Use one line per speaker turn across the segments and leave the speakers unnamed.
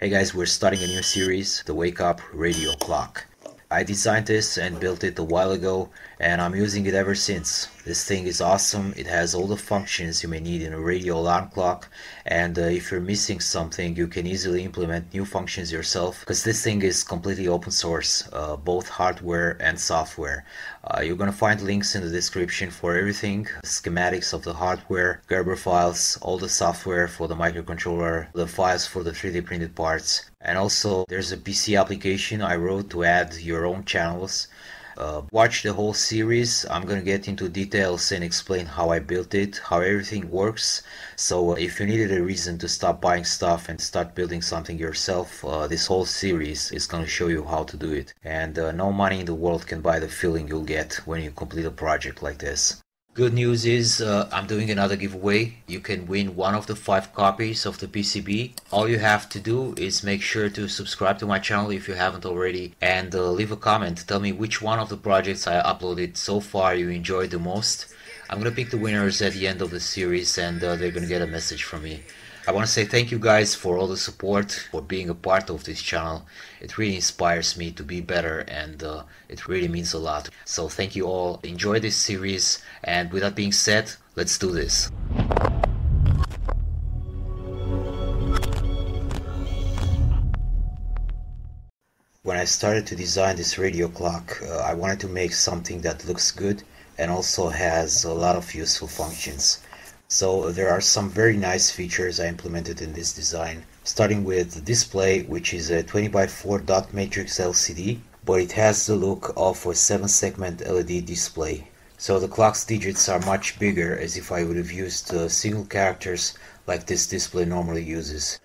Hey guys, we're starting a new series, the Wake Up Radio Clock. I designed this and built it a while ago and I'm using it ever since. This thing is awesome, it has all the functions you may need in a radio alarm clock and uh, if you're missing something you can easily implement new functions yourself because this thing is completely open source, uh, both hardware and software. Uh, you're gonna find links in the description for everything, schematics of the hardware, Gerber files, all the software for the microcontroller, the files for the 3D printed parts, and also there's a PC application I wrote to add your own channels. Uh, watch the whole series. I'm gonna get into details and explain how I built it, how everything works. So uh, if you needed a reason to stop buying stuff and start building something yourself, uh, this whole series is gonna show you how to do it. And uh, no money in the world can buy the feeling you'll get when you complete a project like this. Good news is uh, I'm doing another giveaway. You can win one of the five copies of the PCB. All you have to do is make sure to subscribe to my channel if you haven't already and uh, leave a comment. Tell me which one of the projects I uploaded so far you enjoyed the most. I'm gonna pick the winners at the end of the series and uh, they're gonna get a message from me. I want to say thank you guys for all the support, for being a part of this channel. It really inspires me to be better and uh, it really means a lot. So thank you all, enjoy this series and with that being said, let's do this. When I started to design this radio clock, uh, I wanted to make something that looks good and also has a lot of useful functions. So there are some very nice features I implemented in this design, starting with the display, which is a 20 by 4 dot matrix LCD, but it has the look of a 7 segment LED display. So the clock's digits are much bigger as if I would have used uh, single characters like this display normally uses.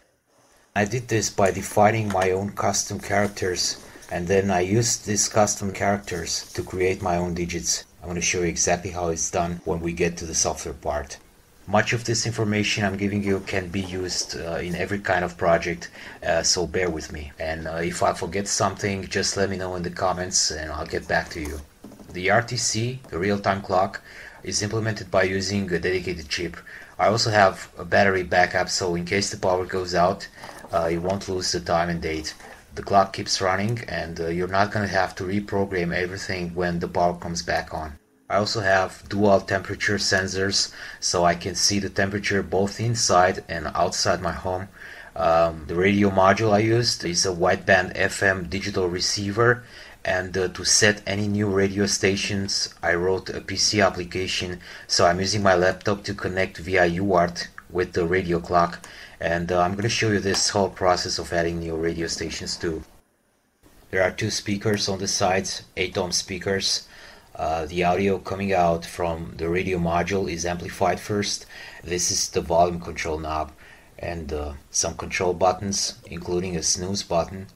I did this by defining my own custom characters and then I used these custom characters to create my own digits. I'm going to show you exactly how it's done when we get to the software part. Much of this information I'm giving you can be used uh, in every kind of project, uh, so bear with me. And uh, if I forget something, just let me know in the comments and I'll get back to you. The RTC, the real-time clock, is implemented by using a dedicated chip. I also have a battery backup so in case the power goes out, uh, you won't lose the time and date. The clock keeps running and uh, you're not going to have to reprogram everything when the power comes back on. I also have dual temperature sensors so I can see the temperature both inside and outside my home. Um, the radio module I used is a wideband FM digital receiver and uh, to set any new radio stations I wrote a PC application so I'm using my laptop to connect via UART with the radio clock and uh, I'm going to show you this whole process of adding new radio stations too. There are two speakers on the sides, 8 ohm speakers uh, the audio coming out from the radio module is amplified first. This is the volume control knob and uh, some control buttons including a snooze button.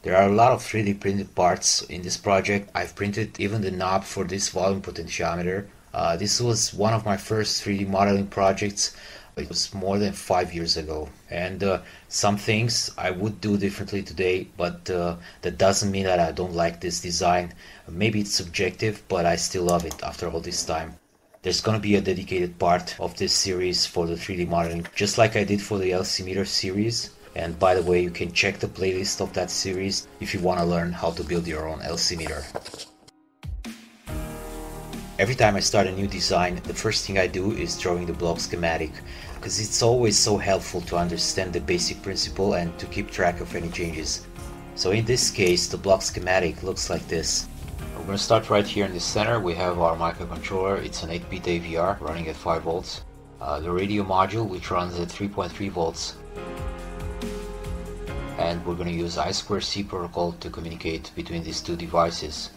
There are a lot of 3D printed parts in this project. I've printed even the knob for this volume potentiometer. Uh, this was one of my first 3D modeling projects it was more than five years ago, and uh, some things I would do differently today, but uh, that doesn't mean that I don't like this design. Maybe it's subjective, but I still love it after all this time. There's gonna be a dedicated part of this series for the 3D modeling, just like I did for the LCmeter series. And by the way, you can check the playlist of that series if you want to learn how to build your own LC meter. Every time I start a new design, the first thing I do is drawing the block schematic, because it's always so helpful to understand the basic principle and to keep track of any changes. So in this case, the block schematic looks like this. We're going to start right here in the center. We have our microcontroller. It's an 8-bit AVR running at 5 volts. Uh, the radio module, which runs at 3.3 volts. And we're going to use I2C protocol to communicate between these two devices.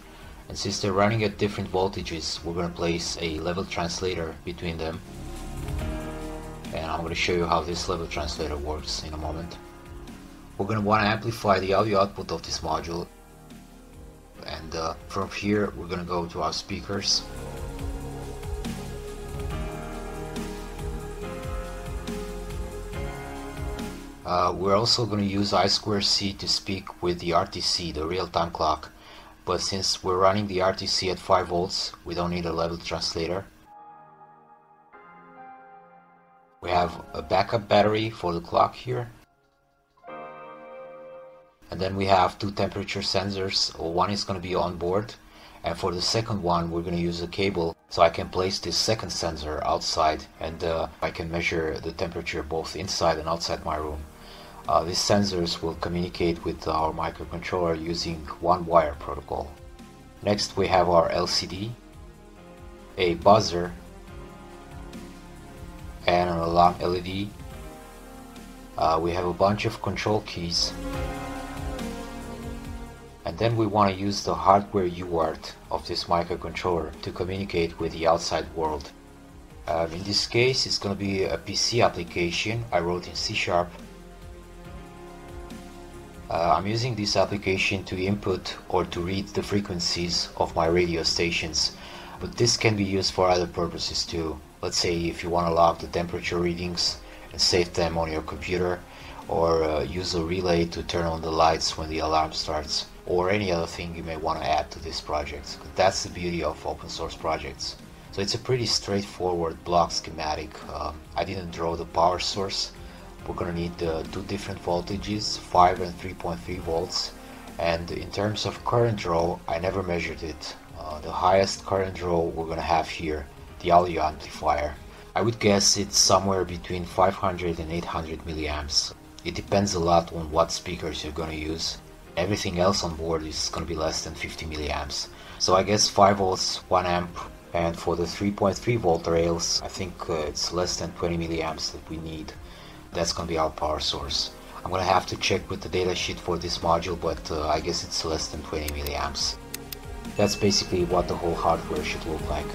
And since they're running at different voltages, we're going to place a level translator between them. And I'm going to show you how this level translator works in a moment. We're going to want to amplify the audio output of this module. And uh, from here, we're going to go to our speakers. Uh, we're also going to use I2C to speak with the RTC, the real-time clock but since we're running the RTC at 5 volts we don't need a level translator. Have a backup battery for the clock here And then we have two temperature sensors. One is going to be on board and for the second one we're going to use a cable so I can place this second sensor outside and uh, I can measure the temperature both inside and outside my room. Uh, these sensors will communicate with our microcontroller using one wire protocol. Next we have our LCD, a buzzer and an alarm LED. Uh, we have a bunch of control keys and then we want to use the hardware UART of this microcontroller to communicate with the outside world. Um, in this case it's going to be a PC application I wrote in C Sharp. Uh, I'm using this application to input or to read the frequencies of my radio stations but this can be used for other purposes too. Let's say if you want to log the temperature readings and save them on your computer or uh, use a relay to turn on the lights when the alarm starts or any other thing you may want to add to this project. That's the beauty of open source projects. So it's a pretty straightforward block schematic. Um, I didn't draw the power source. We're going to need uh, two different voltages, 5 and 3.3 volts. And in terms of current draw, I never measured it. Uh, the highest current draw we're going to have here, the audio amplifier. I would guess it's somewhere between 500 and 800 milliamps. It depends a lot on what speakers you're going to use. Everything else on board is going to be less than 50 milliamps. So I guess 5 volts, 1 amp, and for the 3.3 volt rails, I think uh, it's less than 20 milliamps that we need. That's going to be our power source. I'm going to have to check with the datasheet for this module, but uh, I guess it's less than 20 milliamps. That's basically what the whole hardware should look like.